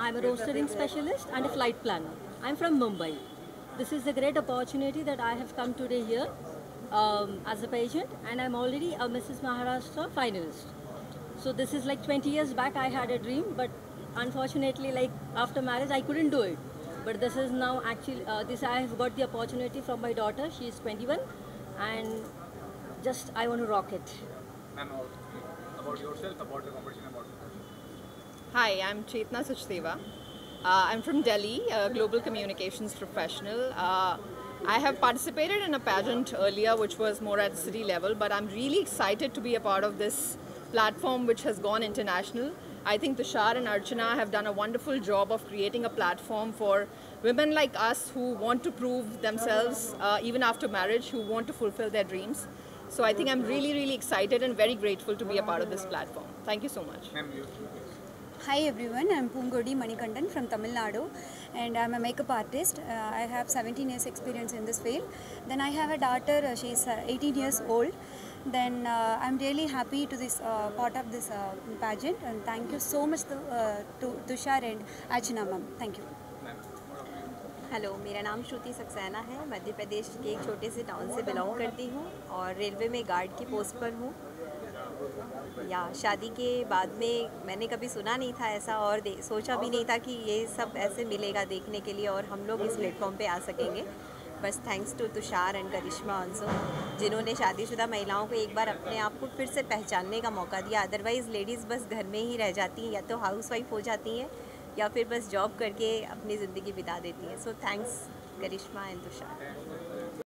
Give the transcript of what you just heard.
I'm a rostering specialist and a flight planner. I'm from Mumbai. This is a great opportunity that I have come today here um, as a patient, and I'm already a Mrs. Maharashtra finalist. So this is like 20 years back. I had a dream, but unfortunately, like after marriage, I couldn't do it. But this is now actually uh, this I have got the opportunity from my daughter. She is 21, and just I want to rock it. Ma'am, about yourself, about the competition, about Hi, I'm Chetna Sachdeva. Uh, I'm from Delhi, a global communications professional. Uh, I have participated in a pageant earlier, which was more at city level, but I'm really excited to be a part of this platform, which has gone international. I think Tushar and Archana have done a wonderful job of creating a platform for women like us who want to prove themselves uh, even after marriage, who want to fulfill their dreams. So I think I'm really, really excited and very grateful to be a part of this platform. Thank you so much. Hi everyone, I'm Pungodi Manikandan from Tamil Nadu and I'm a makeup artist. Uh, I have 17 years experience in this field. Then I have a daughter, uh, she's uh, 18 years old. Then uh, I'm really happy to this uh, part of this uh, pageant and thank you so much to, uh, to Tushar and Achana ma'am. Thank you. Hello मेरा नाम श्रुति सक्सेना है मध्य प्रदेश के एक छोटे से town से belong करती हूँ और रेलवे में गार्ड की पोस्ट पर हूँ या शादी के बाद में मैंने कभी सुना नहीं था ऐसा और सोचा भी नहीं था कि ये सब ऐसे मिलेगा देखने के लिए और हम लोग इस प्लेटफॉर्म पे आ सकेंगे। बस thanks to Tushar and Karishma also जिन्होंने शादीशुदा महिलाओं को एक बार अपने आप को फिर से पहचानने का मौका दिया। अदरवाइज़ लेडीज़ बस घर में ही रह जाती हैं, या तो हाउस वाइफ हो जाती हैं, या फिर बस जॉब करके अपनी ज़िंदगी बिता देती हैं। So thanks Karishma and Tushar.